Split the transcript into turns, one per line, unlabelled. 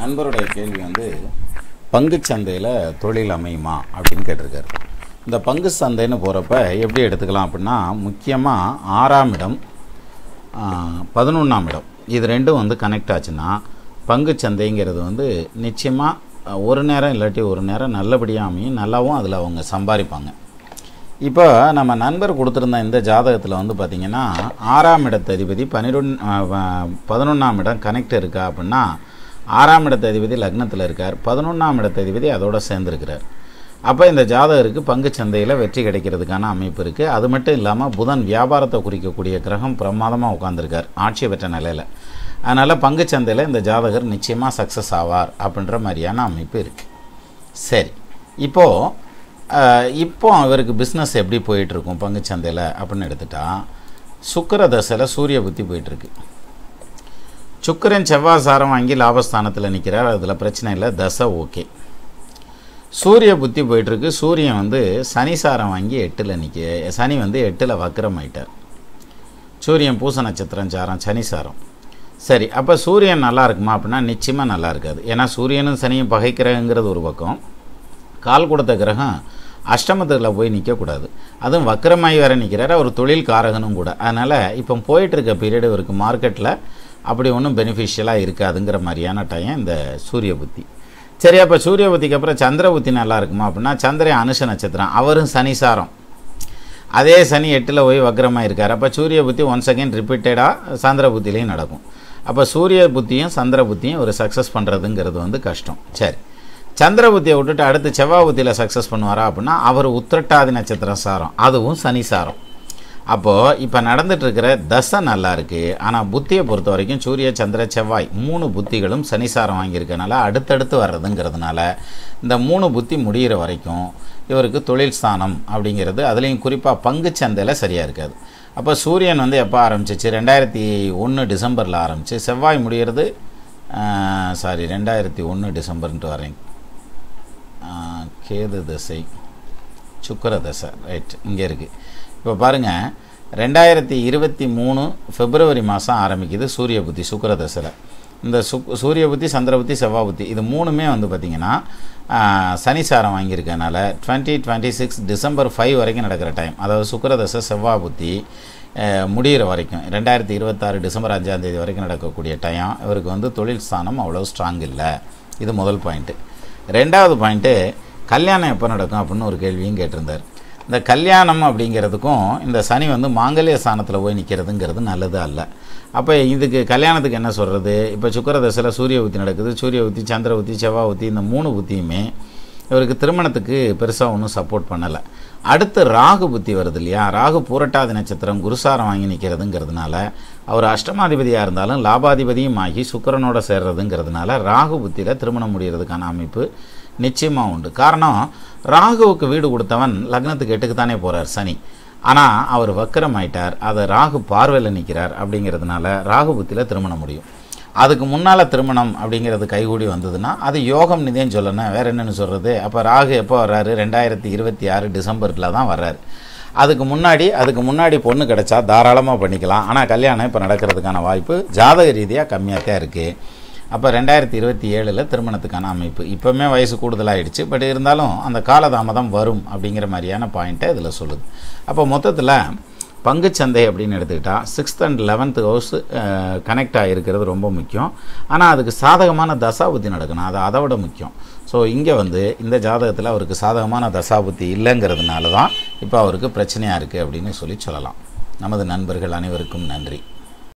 நண்பருடைய கேள்வி வந்து பங்குச் சந்தையில் தொழில் அமையுமா அப்படின்னு கேட்டிருக்காரு. இந்த பங்கு சந்தைன்னு போகிறப்ப எப்படி எடுத்துக்கலாம் அப்படின்னா முக்கியமாக ஆறாம் இடம் பதினொன்றாம் இடம். இது ரெண்டும் வந்து கனெக்ட் ஆச்சுன்னா பங்குச் சந்தைங்கிறது வந்து நிச்சயமாக ஒரு நேரம் இல்லாட்டி ஒரு நேரம் நல்லபடியாக அமையும். நல்லாவும் அதில் அவங்க சம்பாதிப்பாங்க. இப்போ நம்ம நண்பர் கொடுத்துருந்த இந்த ஜாதகத்தில் வந்து பார்த்திங்கன்னா ஆறாம் இடத்ததிபதி பன்னிரெண்டு பதினொன்றாம் இடம் கனெக்ட் இருக்கா அப்படின்னா ஆறாம் இடத்ததிபதி லக்னத்தில் இருக்கார். பதினொன்றாம் இடத்ததிபதி அதிபதி சேர்ந்துருக்கிறார். அப்போ இந்த ஜாதகருக்கு பங்கு சந்தையில் வெற்றி கிடைக்கிறதுக்கான அமைப்பு இருக்குது அது மட்டும் இல்லாமல் புதன் வியாபாரத்தை குறிக்கக்கூடிய கிரகம் பிரமாதமாக உட்காந்துருக்கார் ஆட்சி பெற்ற நிலையில். அதனால் பங்கு சந்தையில் இந்த ஜாதகர் நிச்சயமாக சக்ஸஸ் ஆவார் அப்படின்ற மாதிரியான அமைப்பு இருக்குது சரி. இப்போது இப்போ அவருக்கு பிஸ்னஸ் எப்படி போயிட்டுருக்கும் பங்குச்சந்தையில் அப்படின்னு எடுத்துட்டால் சுக்கர தசையில் சூரிய புத்தி போயிட்டுருக்கு சுக்கரன் செவ்வாய் சாரம் வாங்கி லாபஸ்தானத்தில் நிற்கிறார் அதில் பிரச்சனை இல்லை. தசை ஓகே. சூரிய புத்தி போயிட்டுருக்கு. சூரியன் வந்து சனி சாரம் வாங்கி எட்டில் நிற்க சனி வந்து எட்டில் வக்கரம் ஆயிட்டார் சூரியன் பூச நட்சத்திரம் சாரம் சனி சாரம். சரி அப்போ சூரியன் நல்லா இருக்குமா அப்படின்னா நிச்சயமாக நல்லா இருக்காது. ஏன்னா சூரியனும் சனியும் பகைக்கிறங்கிறது ஒரு பக்கம். கால் கொடுத்த கிரகம் அஷ்டமத்தில் போய் நிற்கக்கூடாது அதுவும் வக்கரமாய் வேற நிற்கிறார் அவர் தொழில் காரகனும் கூட. அதனால் இப்போ போயிட்டுருக்க பீரியடு இவருக்கு மார்க்கெட்டில் அப்படி ஒன்றும் பெனிஃபிஷியலாக இருக்காதுங்கிற மாதிரியான டைம் இந்த சூரிய புத்தி. சரி அப்போ சூரிய புத்திக்கு அப்புறம் சந்திர புத்தி நல்லா இருக்குமா அப்படின்னா சந்திரன் அனுஷ நட்சத்திரம் அவரும் சனிசாரம். அதே சனி எட்டில் போய் வக்ரமாக இருக்கார். அப்போ சூரிய புத்தி ஒன் செகண்ட் ரிப்பீட்டடாக சந்திர புத்திலையும் நடக்கும். அப்போ சூரிய புத்தியும் சந்திர புத்தியும் ஒரு சக்ஸஸ் பண்ணுறதுங்கிறது வந்து கஷ்டம். சரி. சந்திர புத்தியை விட்டுட்டு அடுத்து செவ்வாய் புத்தியில் சக்ஸஸ் பண்ணுவாரா அப்படின்னா அவர் உத்திரட்டாதி நட்சத்திரம் சாரம் அதுவும் சனி சாரம் அப்போது இப்போ நடந்துட்டுருக்கிற தசை நல்லா இருக்குது ஆனால் புத்தியை பொறுத்த வரைக்கும் சூரிய சந்திர செவ்வாய் மூணு புத்திகளும் சனிசாரம் வாங்கியிருக்கனால அடுத்தடுத்து வர்றதுங்கிறதுனால இந்த மூணு புத்தி முடிகிற வரைக்கும் இவருக்கு தொழில் ஸ்தானம் அப்படிங்கிறது அதுலேயும் குறிப்பாக பங்கு சந்தையில் சரியாக இருக்காது. அப்போ சூரியன் வந்து எப்போ ஆரம்பிச்சிச்சு? ரெண்டாயிரத்தி ஒன்று டிசம்பரில் ஆரம்பிச்சு. செவ்வாய் முடிகிறது சாரி ரெண்டாயிரத்தி ஒன்று டிசம்பர்ன்ட்டு வரேன் கேது தசை. சுக்கர தசை ரைட் இங்கே இருக்குது இப்போ பாருங்கள் ரெண்டாயிரத்தி இருபத்தி மூணு பிப்ரவரி மாதம் ஆரம்பிக்குது சூரிய புத்தி சுக்கர தசையில் இந்த சுக் சூரிய புத்தி சந்திர புத்தி செவ்வாய் புத்தி இது மூணுமே வந்து பார்த்திங்கன்னா சனிசாரம் வாங்கியிருக்கனால twenty twenty six December five வரைக்கும் நடக்கிற டைம் அதாவது சுக்கரதசை செவ்வாய் புத்தி முடிகிற வரைக்கும். ரெண்டாயிரத்தி இருபத்தாறு டிசம்பர் அஞ்சாந்தேதி வரைக்கும் நடக்கக்கூடிய டைம் இவருக்கு வந்து தொழில் ஸ்தானம் அவ்வளோ ஸ்ட்ராங் இல்லை. இது முதல் பாயிண்ட்டு ரெண்டாவது பாயிண்ட்டு கல்யாணம் எப்போ நடக்கும் அப்படின்னு ஒரு கேள்வியும் கேட்டிருந்தார். இந்த கல்யாணம் அப்படிங்கிறதுக்கும் இந்த சனி வந்து மாங்கல்ய ஸ்தானத்தில் போய் நிற்கிறதுங்கிறது நல்லது அல்ல. அப்போ இதுக்கு கல்யாணத்துக்கு என்ன சொல்கிறது இப்போ சுக்கர தசையில் சூரிய உத்தி நடக்குது. சூரிய உத்தி சந்திர உத்தி செவ்வாய் உத்தி இந்த மூணு புத்தியுமே இவருக்கு திருமணத்துக்கு பெருசாக ஒன்றும் சப்போர்ட் பண்ணலை. அடுத்து ராகு புத்தி வருது இல்லையா? ராகு பூரட்டாதி நட்சத்திரம் குருசாரம் வாங்கி நிற்கிறதுங்கிறதுனால அவர் அஷ்டமாதிபதியாக இருந்தாலும் லாபாதிபதியும் ஆகி சுக்கரனோட சேர்றதுங்கிறதுனால ராகு புத்தியில் திருமணம் முடிகிறதுக்கான அமைப்பு நிச்சயமாக உண்டு. காரணம் ராகுவுக்கு வீடு கொடுத்தவன் லக்னத்துக்கு எட்டுக்கு தானே போகிறார் சனி. ஆனால் அவர் வக்கரம் ஆயிட்டார் அதை ராகு பார்வையில் நிற்கிறார் அப்படிங்கிறதுனால ராகு புத்தியில் திருமணம் முடியும். அதுக்கு முன்னால் திருமணம் அப்படிங்கிறது கைகூடி வந்ததுன்னா அது யோகம் நிதியம் சொல்லணும். வேறு என்னென்னு சொல்கிறது அப்போ ராகு எப்போ வர்றாரு? ரெண்டாயிரத்தி இருபத்தி ஆறு டிசம்பரில் தான் வர்றாரு. அதுக்கு முன்னாடி அதுக்கு முன்னாடி பொண்ணு கிடச்சா தாராளமாக பண்ணிக்கலாம். ஆனால் கல்யாணம் இப்போ நடக்கிறதுக்கான வாய்ப்பு ஜாதக ரீதியாக கம்மியாக தான் இருக்குது அப்போ ரெண்டாயிரத்தி இருபத்தி ஏழில் திருமணத்துக்கான அமைப்பு. இப்போவுமே வயசு கூடுதலாகிடுச்சு பட் இருந்தாலும் அந்த காலதாமதம் வரும் அப்படிங்கிற மாதிரியான பாயிண்ட்டை இதில் சொல்லுது. அப்போ மொத்தத்தில் பங்குச்சந்தை அப்படின்னு எடுத்துக்கிட்டால் sixth and eleventh house connect ஆகிருக்கிறது ரொம்ப முக்கியம். ஆனால் அதுக்கு சாதகமான தசாபுத்தி நடக்கணும். அது அதை விட முக்கியம். ஸோ இங்கே வந்து இந்த ஜாதகத்தில் அவருக்கு சாதகமான தசாபுத்தி இல்லைங்கிறதுனால தான் இப்போ அவருக்கு பிரச்சனையாக இருக்குது அப்படின்னு சொல்லி சொல்லலாம். நமது நண்பர்கள் அனைவருக்கும் நன்றி.